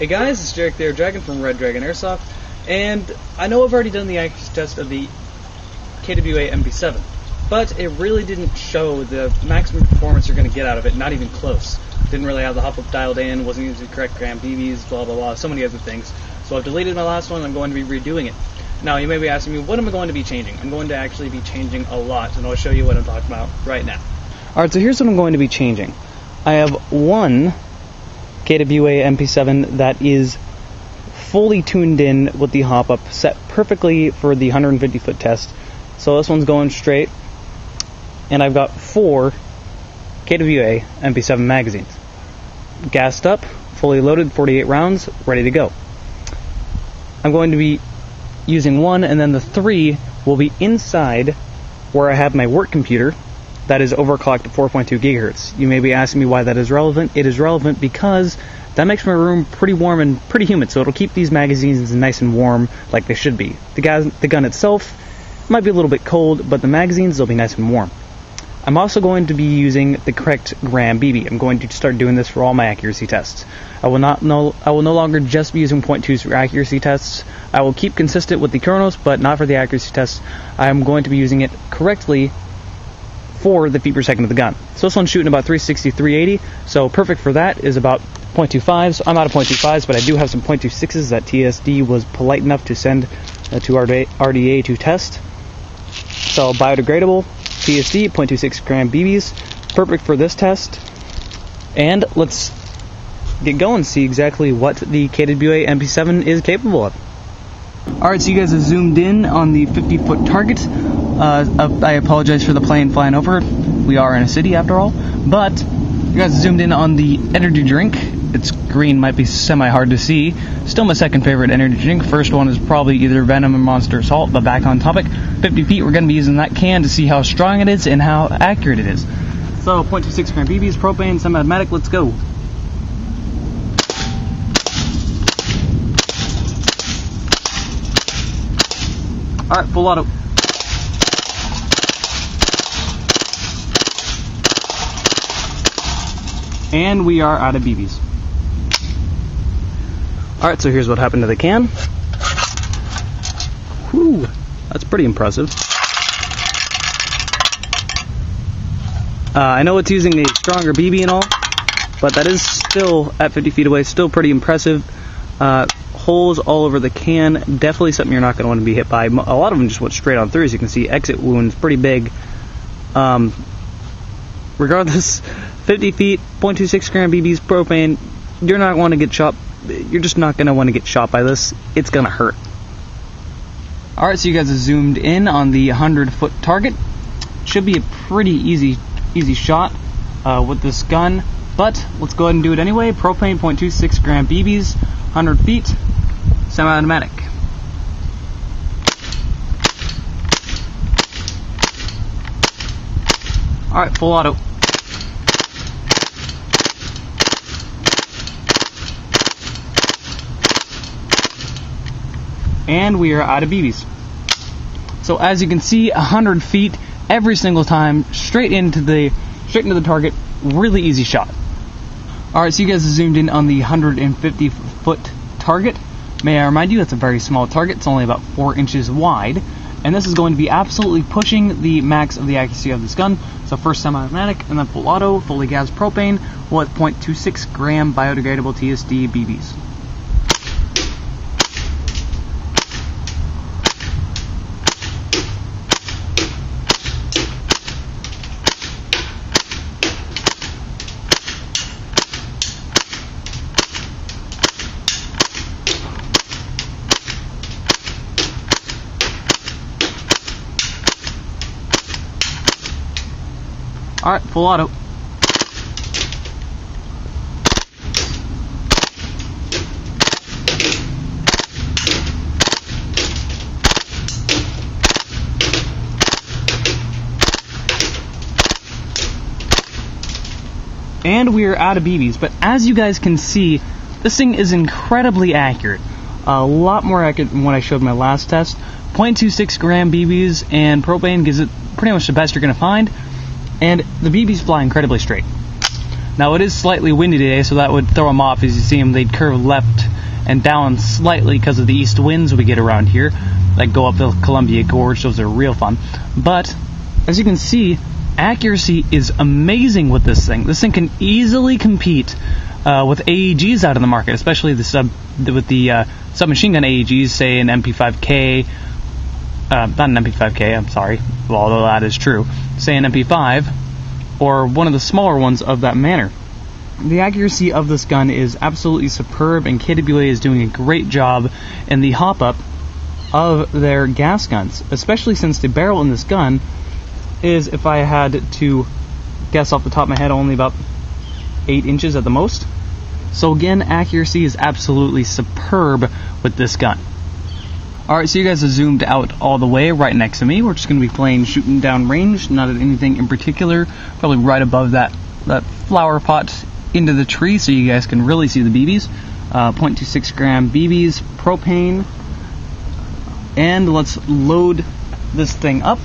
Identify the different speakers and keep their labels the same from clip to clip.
Speaker 1: Hey guys, it's Jarek the Air Dragon from Red Dragon Airsoft, and I know I've already done the accuracy test of the KWA MP7, but it really didn't show the maximum performance you're going to get out of it, not even close. Didn't really have the hop up dialed in, wasn't using the correct gram BBs, blah blah blah, so many other things. So I've deleted my last one, I'm going to be redoing it. Now you may be asking me, what am I going to be changing? I'm going to actually be changing a lot, and I'll show you what I'm talking about right now. Alright, so here's what I'm going to be changing. I have one KWA MP7 that is fully tuned in with the hop up, set perfectly for the 150 foot test. So this one's going straight. And I've got four KWA MP7 magazines. Gassed up, fully loaded, 48 rounds, ready to go. I'm going to be using one, and then the three will be inside where I have my work computer that is overclocked at 4.2 gigahertz. You may be asking me why that is relevant. It is relevant because that makes my room pretty warm and pretty humid, so it'll keep these magazines nice and warm like they should be. The, gun, the gun itself might be a little bit cold, but the magazines will be nice and warm. I'm also going to be using the correct gram BB. I'm going to start doing this for all my accuracy tests. I will not no I will no longer just be using 0.2s for accuracy tests. I will keep consistent with the chronos, but not for the accuracy tests. I am going to be using it correctly for the feet per second of the gun. So this one's shooting about 360, 380. So perfect for that is about 0.25s. I'm out of 0.25s, but I do have some 0.26s that TSD was polite enough to send uh, to RDA to test. So biodegradable TSD 0.26 gram BBs, perfect for this test. And let's get going, see exactly what the KWA MP7 is capable of. Alright, so you guys have zoomed in on the 50 foot target. Uh, I apologize for the plane flying over. We are in a city after all. But you guys zoomed in on the energy drink. Its green might be semi hard to see. Still my second favorite energy drink. First one is probably either Venom or Monster Assault, but back on topic. 50 feet, we're going to be using that can to see how strong it is and how accurate it is. So 0.26 gram BBs, propane, semi-automatic, let's go. Alright, full auto. And we are out of BBs. Alright, so here's what happened to the can. Whew, that's pretty impressive. Uh, I know it's using a stronger BB and all, but that is still, at 50 feet away, still pretty impressive. Uh, holes all over the can. Definitely something you're not going to want to be hit by. A lot of them just went straight on through. As you can see, exit wounds pretty big. Um, regardless, 50 feet, 0.26 gram BBs propane. You're not going to get shot. You're just not going to want to get shot by this. It's going to hurt. All right, so you guys have zoomed in on the 100 foot target. Should be a pretty easy easy shot uh, with this gun. But let's go ahead and do it anyway. Propane 0.26 gram BBs, 100 feet, semi-automatic. Alright, full auto. And we are out of BBs. So as you can see, 100 feet every single time, straight into the straight into the target. Really easy shot. Alright, so you guys zoomed in on the 150 foot target. May I remind you, that's a very small target. It's only about 4 inches wide. And this is going to be absolutely pushing the max of the accuracy of this gun. So first semi-automatic, and then full auto, fully gas propane, with 0.26 gram biodegradable TSD BBs. Alright, full auto. And we are out of BBs, but as you guys can see, this thing is incredibly accurate. A lot more accurate than what I showed my last test. 0.26 gram BBs and propane gives it pretty much the best you're going to find and the BBs fly incredibly straight. Now it is slightly windy today, so that would throw them off. As you see them, they'd curve left and down slightly because of the east winds we get around here that go up the Columbia Gorge. Those are real fun. But as you can see, accuracy is amazing with this thing. This thing can easily compete uh, with AEGs out in the market, especially the sub with the uh, submachine gun AEGs, say an MP5K. Uh, not an MP5K, I'm sorry, although that is true. Say an MP5, or one of the smaller ones of that manner. The accuracy of this gun is absolutely superb, and KWA is doing a great job in the hop up of their gas guns, especially since the barrel in this gun is, if I had to guess off the top of my head, only about 8 inches at the most. So again, accuracy is absolutely superb with this gun. Alright, so you guys have zoomed out all the way right next to me. We're just going to be playing shooting down range, not at anything in particular. Probably right above that, that flower pot into the tree so you guys can really see the BBs. Uh, 0.26 gram BBs, propane. And let's load this thing up.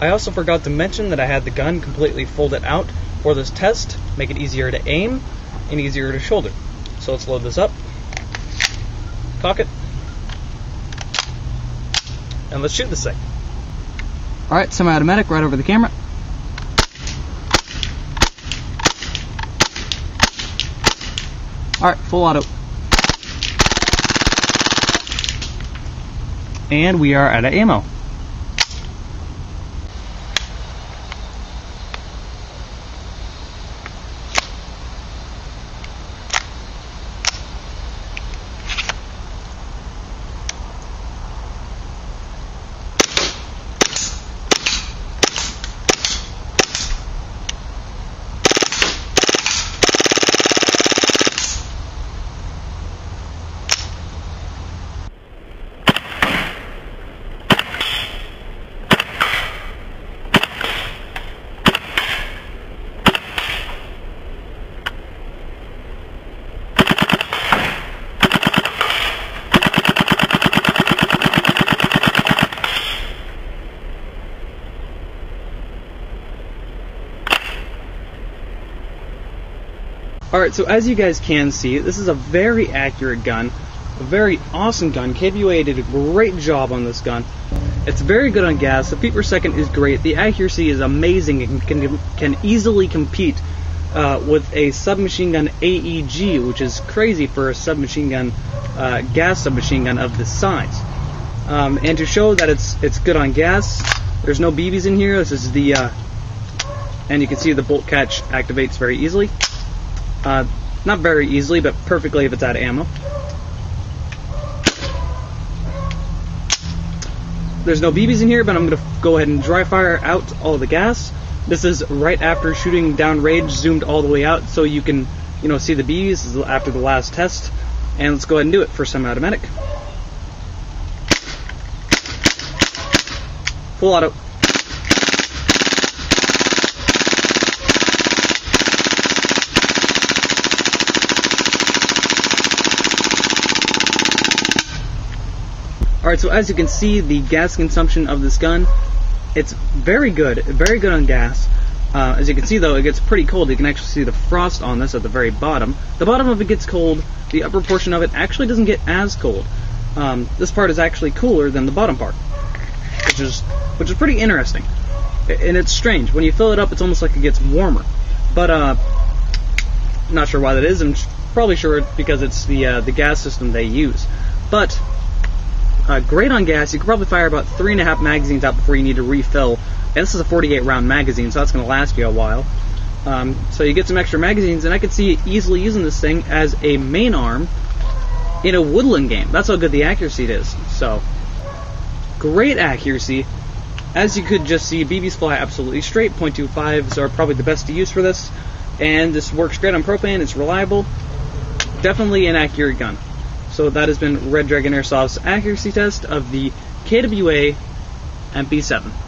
Speaker 1: I also forgot to mention that I had the gun completely folded out for this test, make it easier to aim and easier to shoulder. So let's load this up, cock it, and let's shoot this thing. Alright, semi-automatic right over the camera. Alright, full auto. And we are out of ammo. Alright, so as you guys can see, this is a very accurate gun, a very awesome gun. KWA did a great job on this gun. It's very good on gas, the feet per second is great, the accuracy is amazing, and can, can easily compete uh, with a submachine gun AEG, which is crazy for a submachine gun, uh, gas submachine gun of this size. Um, and to show that it's it's good on gas, there's no BBs in here. This is the, uh, and you can see the bolt catch activates very easily. Uh, not very easily, but perfectly if it's out of ammo. There's no BBs in here, but I'm going to go ahead and dry fire out all the gas. This is right after shooting down range, zoomed all the way out, so you can, you know, see the BBs. This is after the last test. And let's go ahead and do it for semi-automatic. Full auto. Alright, so as you can see, the gas consumption of this gun, it's very good, very good on gas. Uh, as you can see though, it gets pretty cold. You can actually see the frost on this at the very bottom. The bottom of it gets cold, the upper portion of it actually doesn't get as cold. Um, this part is actually cooler than the bottom part, which is which is pretty interesting. And it's strange. When you fill it up, it's almost like it gets warmer. But uh, not sure why that is. I'm probably sure because it's the uh, the gas system they use. But uh, great on gas. You can probably fire about three and a half magazines out before you need to refill. And this is a 48 round magazine, so that's going to last you a while. Um, so you get some extra magazines, and I could see easily using this thing as a main arm in a woodland game. That's how good the accuracy is. So, great accuracy. As you could just see, BBs fly absolutely straight. .25s are probably the best to use for this. And this works great on propane. It's reliable. Definitely an accurate gun. So that has been Red Dragon Airsoft's accuracy test of the KWA MP7.